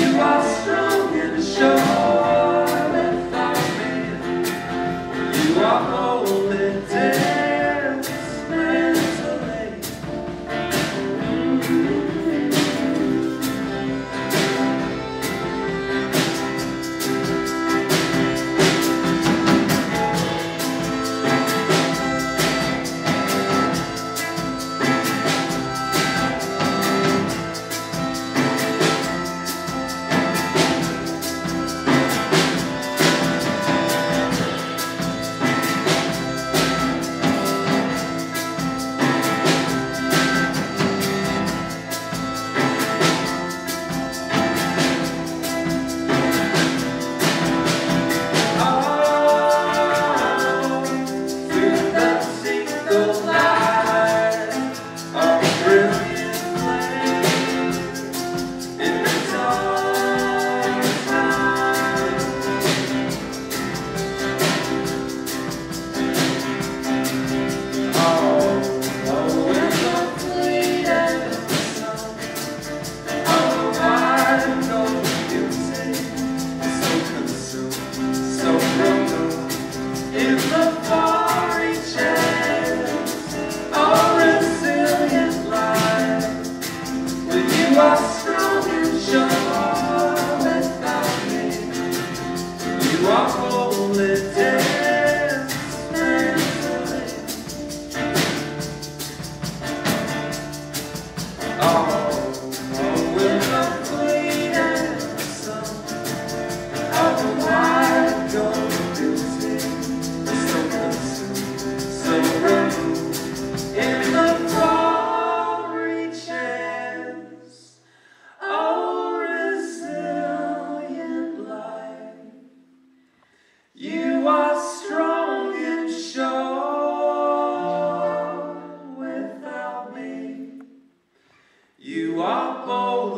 You are strong in the show. One moment.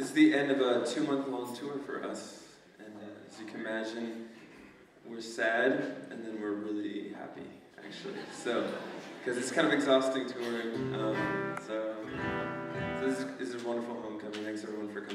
this is the end of a two month long tour for us. And uh, as you can imagine, we're sad and then we're really happy, actually. So, because it's kind of exhausting touring. Um, so, so this, is, this is a wonderful homecoming. Thanks everyone for coming